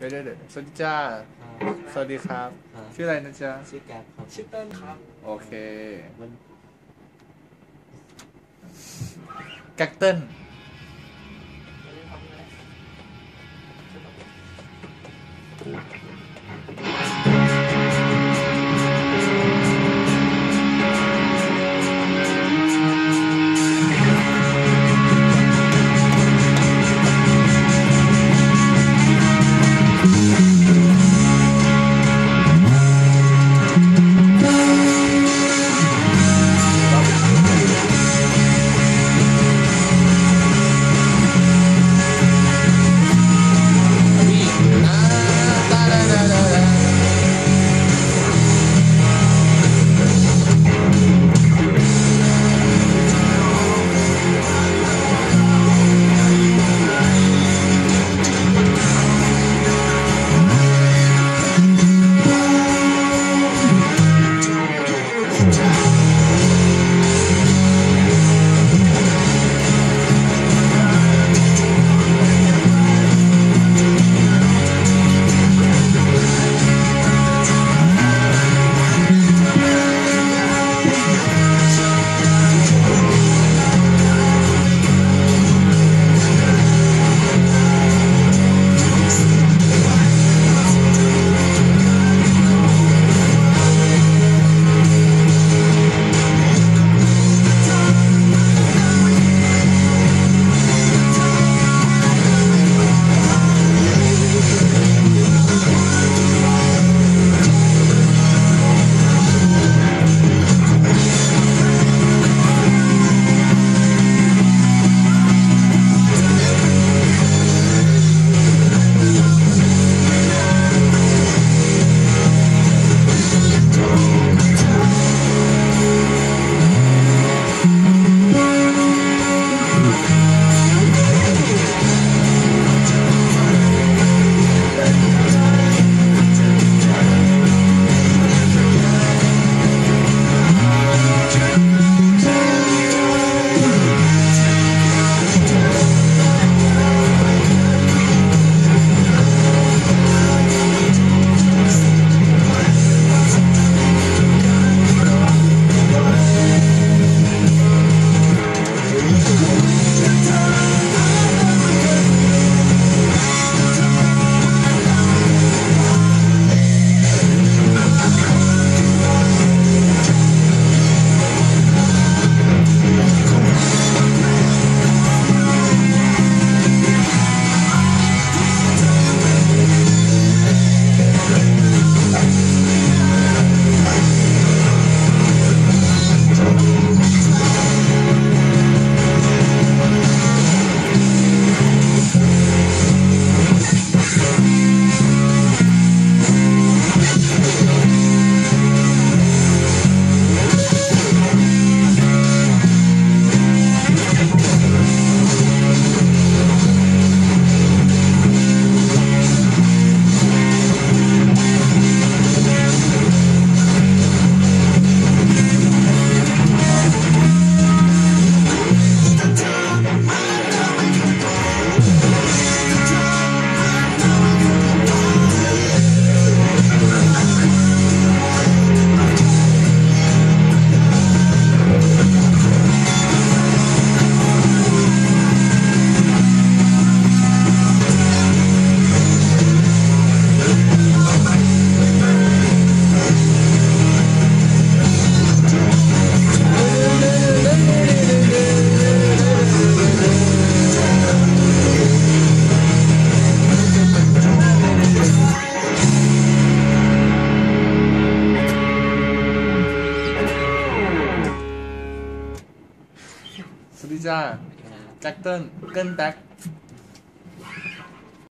เดี๋ยวเดี๋ยวเดี๋ยวสวัสดีจ้าครับสวัสดีครับ ครับ ชื่ออะไรนะจ๊ะ ชื่อแก๊ปครับ ชื่อเติ้ลครับ โอเค มันแกักเติ้ล วันนี้ทำอ